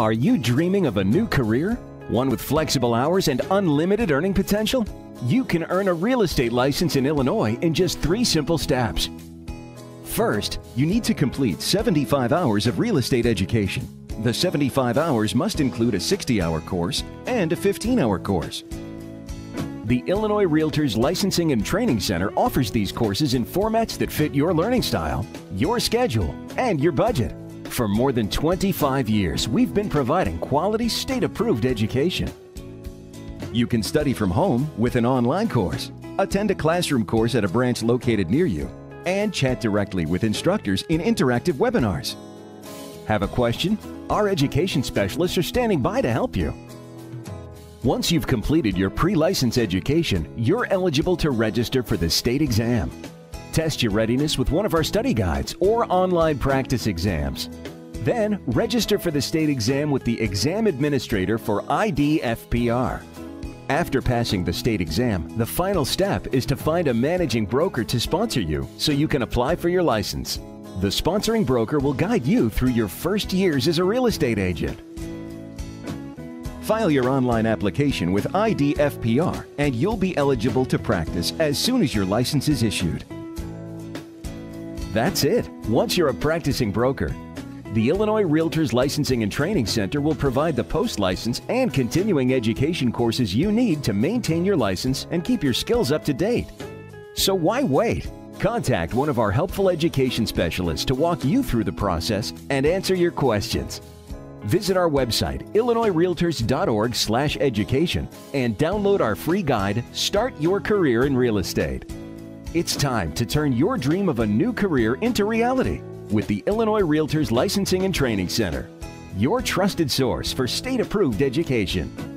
Are you dreaming of a new career? One with flexible hours and unlimited earning potential? You can earn a real estate license in Illinois in just three simple steps. First, you need to complete 75 hours of real estate education. The 75 hours must include a 60 hour course and a 15 hour course. The Illinois Realtors Licensing and Training Center offers these courses in formats that fit your learning style, your schedule, and your budget. For more than 25 years, we've been providing quality state approved education. You can study from home with an online course, attend a classroom course at a branch located near you, and chat directly with instructors in interactive webinars. Have a question? Our education specialists are standing by to help you. Once you've completed your pre-license education, you're eligible to register for the state exam. Test your readiness with one of our study guides or online practice exams. Then, register for the state exam with the exam administrator for IDFPR. After passing the state exam, the final step is to find a managing broker to sponsor you so you can apply for your license. The sponsoring broker will guide you through your first years as a real estate agent. File your online application with IDFPR and you'll be eligible to practice as soon as your license is issued. That's it. Once you're a practicing broker, the Illinois Realtors Licensing and Training Center will provide the post license and continuing education courses you need to maintain your license and keep your skills up to date. So why wait? Contact one of our helpful education specialists to walk you through the process and answer your questions. Visit our website, illinoisrealtors.org/education and download our free guide, Start Your Career in Real Estate. It's time to turn your dream of a new career into reality with the Illinois Realtors Licensing and Training Center, your trusted source for state approved education.